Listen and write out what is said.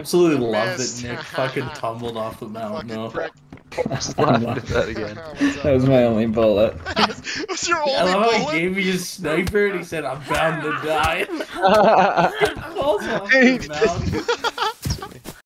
Absolutely love missed. that Nick fucking tumbled off the mountain. Though. Just laughed that again. That was my only bullet. was your I love love how he gave me his sniper and he said, I'm bound to die. Falls off the mountain.